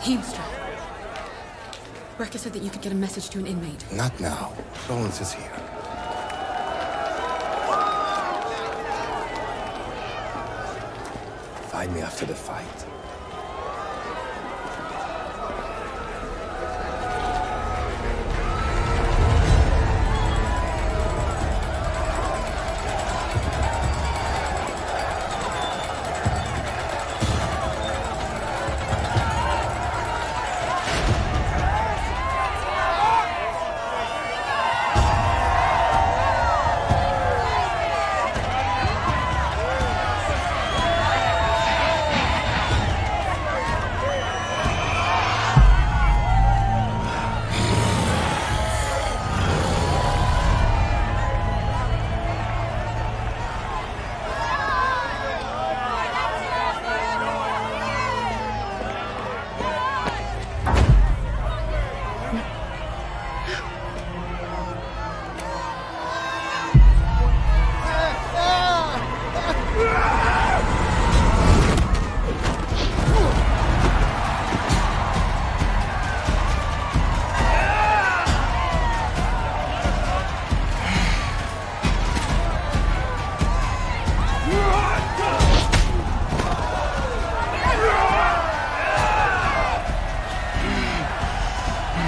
Heemstra. Rekka said that you could get a message to an inmate. Not now. Rollins is here. Find me after the fight.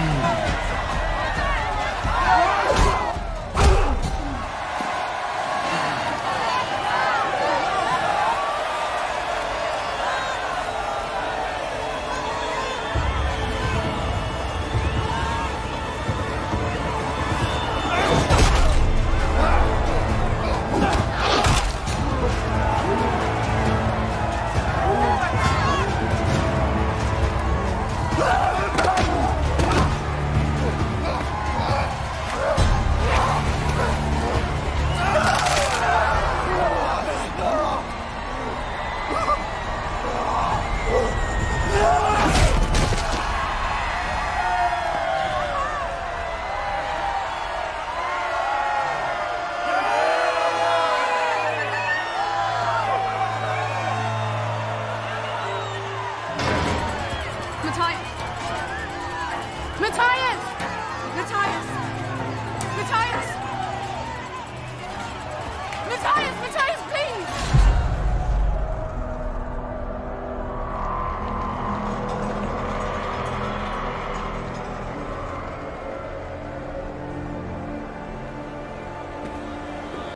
Wow. Matthias! Matthias! Matthias! Matthias! Matthias!